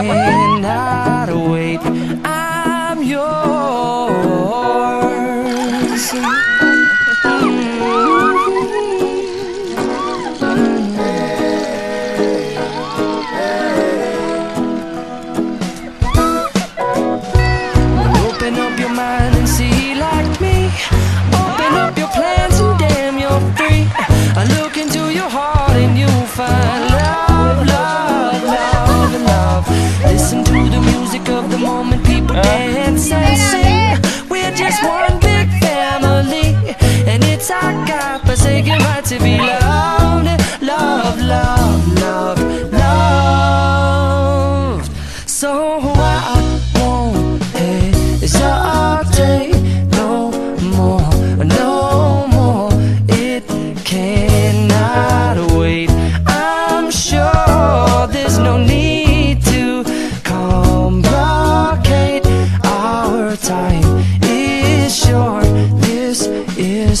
It To be loved, love, love, love, love. So I won't hesitate no more, no more. It cannot wait. I'm sure there's no need to complicate. Our time is short. This is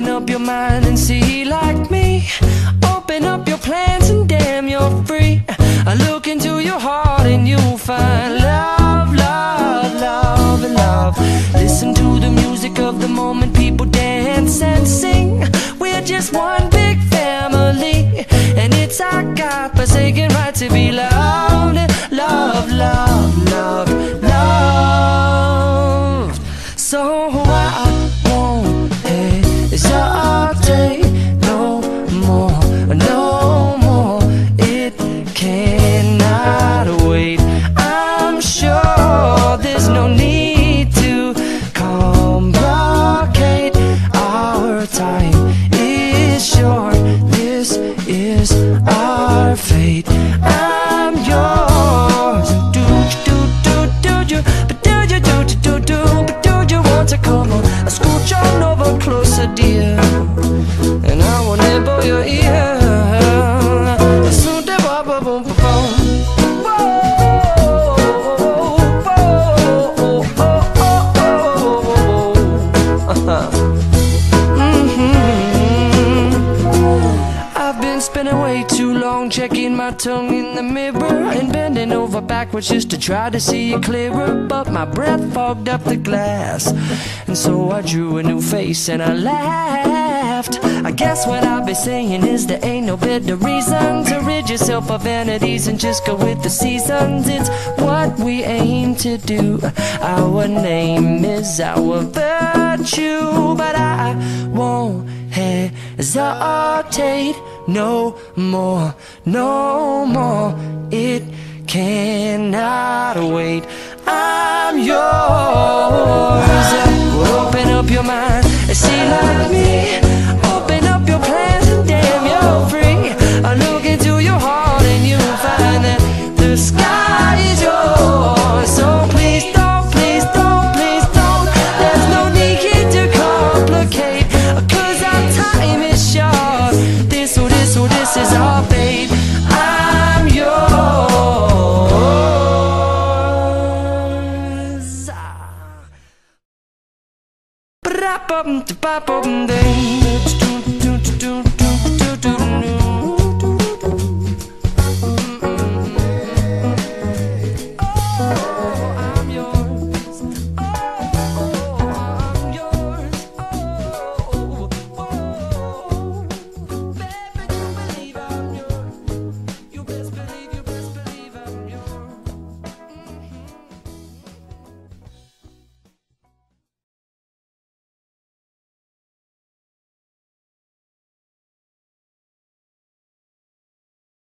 Open up your mind and see like me. Open up your plans and damn, you're free. I look into your heart and you'll find love, love, love, love. I've been spending way too long checking my tongue in the mirror and bending over backwards just to try to see it clearer. But my breath fogged up the glass, and so I drew a new face and I laughed. Left. I guess what I'll be saying is there ain't no better reason to rid yourself of vanities and just go with the seasons. It's what we aim to do. Our name is our virtue, but I won't hesitate no more, no more. It cannot wait. I'm yours. Open up your mind and see like me. Open up your plans and damn, you're free. I look into your heart and you'll find that the sky ba bum ba bum ding